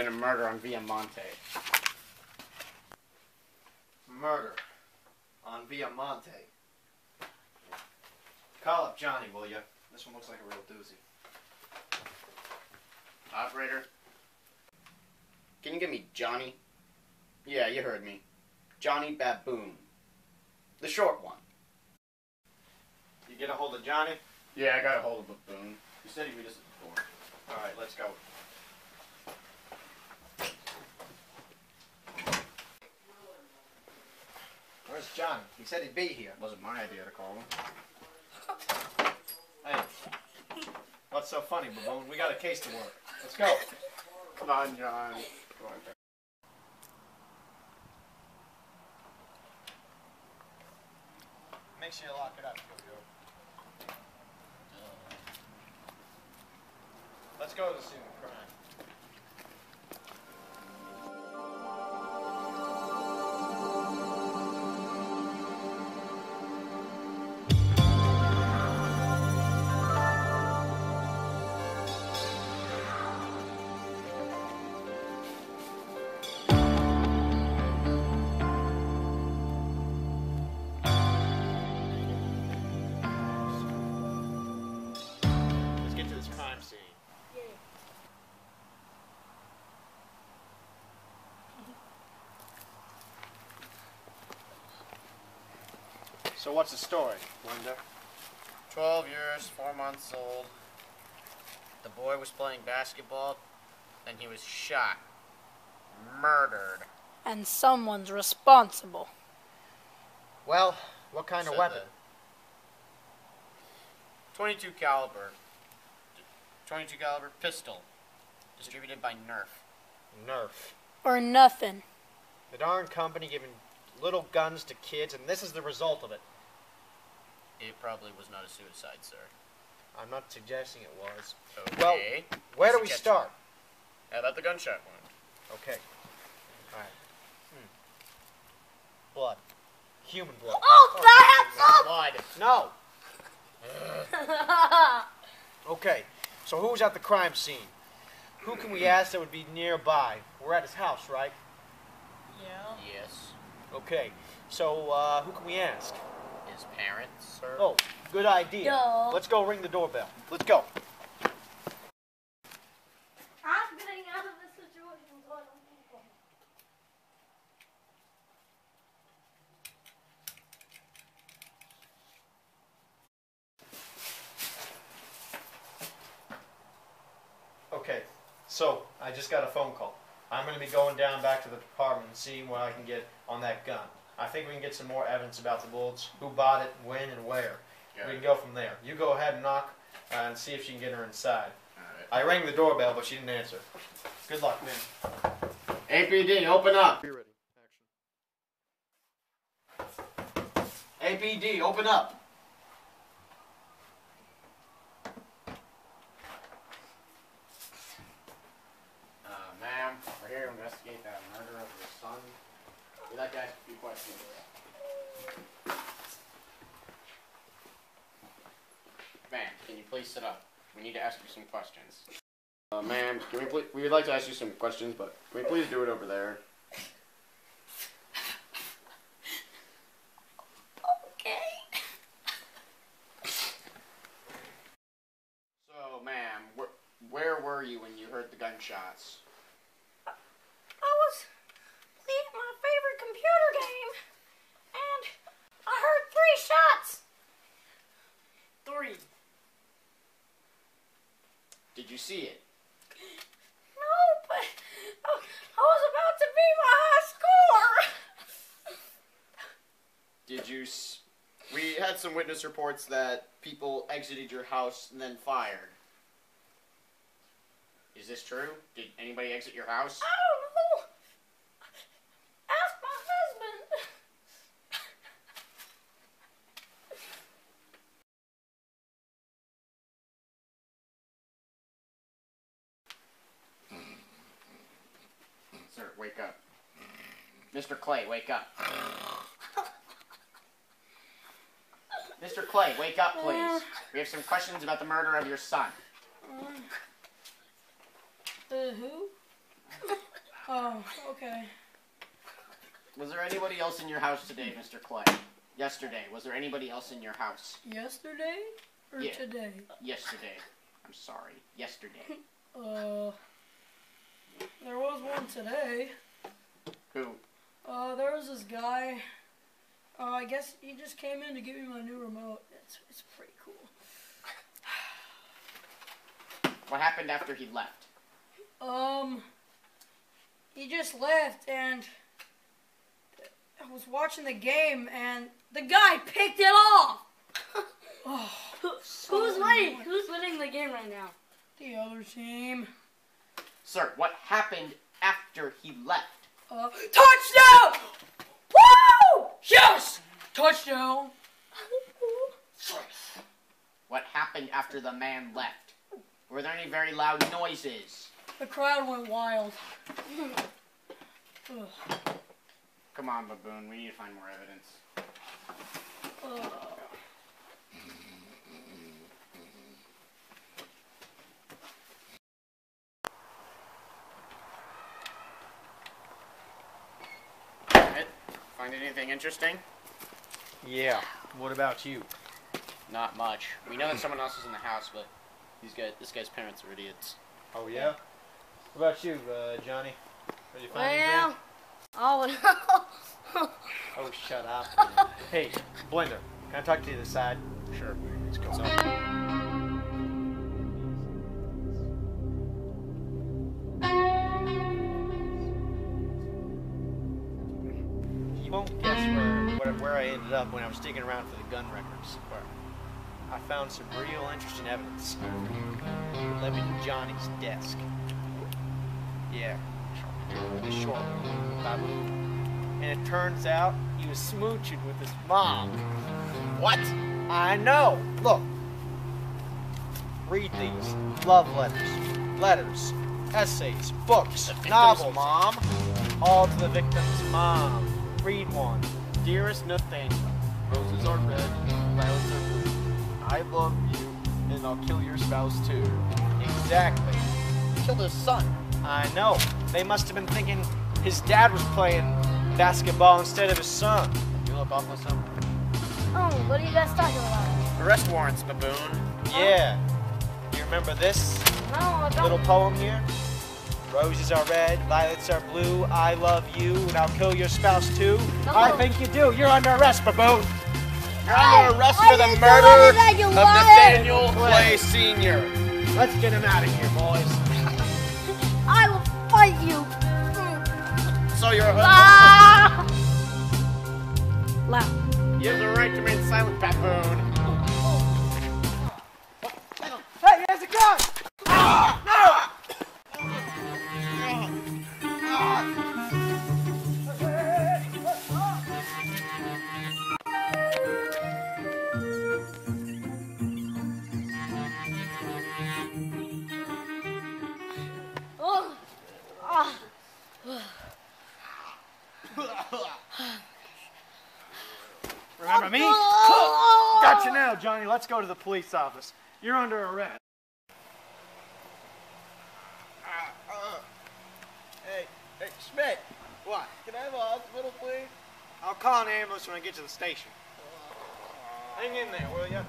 been a murder on Viamonte. Murder on Viamonte. Call up Johnny, will you? This one looks like a real doozy. Operator, can you give me Johnny? Yeah, you heard me. Johnny Baboon. The short one. You get a hold of Johnny? Yeah, I got a hold of Baboon. He said he'd meet us at the door. All right, let's go. Where's John? He said he'd be here. It Wasn't my idea to call him. Hey, what's so funny, Baboon? We got a case to work. Let's go. Come on, John. Come on. Make sure you lock it up, Jojo. Let's go to the scene So what's the story, Linda? 12 years, 4 months old. The boy was playing basketball, and he was shot. Murdered. And someone's responsible. Well, what kind of weapon? 22 caliber. 22 caliber pistol. Distributed by Nerf. Nerf. Or nothing. The darn company giving little guns to kids, and this is the result of it. It probably was not a suicide, sir. I'm not suggesting it was. Okay. Where do we Suggestion. start? How about the gunshot wound? Okay. All right. Hmm. Blood. Human blood. Oh, that's Blood. No. up! Okay. So who's at the crime scene? Who can we ask that would be nearby? We're at his house, right? yeah. Yes. Okay. So uh, who can we ask? His parents, sir. Oh, good idea. Duh. Let's go ring the doorbell. Let's go. I'm getting out of this situation so I don't get caught. Okay. So I just got a phone call. I'm going to be going down back to the department and seeing what I can get on that gun. I think we can get some more evidence about the bullets, who bought it, when, and where. We can go from there. You go ahead and knock uh, and see if she can get her inside. Alright. I rang the doorbell, but she didn't answer. Good luck, man. APD, open up. Be ready. Action. APD, open up. Uh, ma'am, we're here to investigate that murder of your son. We'd like to ask a few questions. Ma'am, can you please sit up? We need to ask you some questions. Uh, ma'am, can we please, we would like to ask you some questions, but can we please do it over there? Okay. So, ma'am, wh- where were you when you heard the gunshots? I was playing my favorite computer game, and I heard three shots. Three. Did you see it? No, but I I was about to be my high score. Did you? S- we had some witness reports that people exited your house and then fired. Is this true? Did anybody exit your house? I don't know. Ask my husband. Sir, wake up. Mr. Clay, wake up. Mr. Clay, wake up, please. We have some questions about the murder of your son. The who? Oh, okay. Was there anybody else in your house today, Mr. Clay? Yesterday, was there anybody else in your house? Yesterday or Yeah. today? Yesterday. I'm sorry. Yesterday. Uh, there was one today. Who? Uh, there was this guy. Uh, I guess he just came in to give me my new remote. It's it's pretty cool. What happened after he left? Um, he just left and I was watching the game and the guy picked it off. oh, Who's winning? Who's winning the game right now? the other team. Sir, what happened after he left? Uh, touchdown! Yes! Touchdown! What happened after the man left? Were there any very loud noises? The crowd went wild. Come on, baboon. We need to find more evidence. Find anything interesting? Yeah. What about you? Not much. We know that someone else is in the house, but these guys, this guy's parents are idiots. Oh yeah. What about you, uh, Johnny? Did you find Well, anything? oh, Oh, shut up. hey, Blender. Can I talk to you to the side? Sure. Let's go. You won't guess where, where where I ended up when I was digging around for the gun records. Where I found some real interesting evidence. It led me to Johnny's desk. Yeah, the short one. And it turns out he was smooching with his mom. What? I know. Look. Read these. Love letters, letters, essays, books, novels. mom? All to the victim's mom. Read one. Dearest Nathaniel, Roses are red, violets are blue. I love you, and I'll kill your spouse too. Exactly. killed his son. I know. They must have been thinking his dad was playing basketball instead of his son. You look awful son. oh, what are you guys talking about? Arrest warrants, baboon. Yeah. You remember this No, I don't. little poem here? Roses are red, violets are blue. I love you, and I'll kill your spouse too. I think you do. You're under arrest, baboon. You're under arrest I for the murder of that, you of liar. Nathaniel Clay Sr. Let's get him out of here, boys. I will fight you. So you're a Ah! Loud. You have the right to remain silent, baboon. Remember me? Gotcha now, Johnny. Let's go to the police office. You're under arrest. Uh, uh, hey, hey, Schmidt. What? Can I have a hospital, please? I'll call an ambulance when I get to the station. Hang in there, will ya?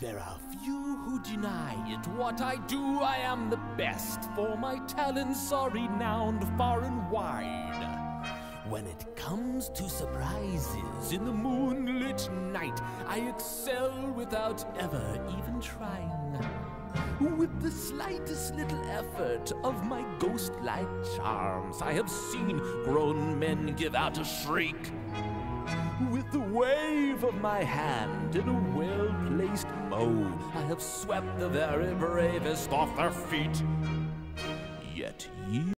There are few who deny it. What I do, I am the best, for my talents are renowned far and wide. When it comes to surprises in the moonlit night, I excel without ever even trying. With the slightest little effort of my ghost like charms, I have seen grown men give out a shriek. With the wave of my hand in a well placed mow, I have swept the very bravest off their feet. Yet you.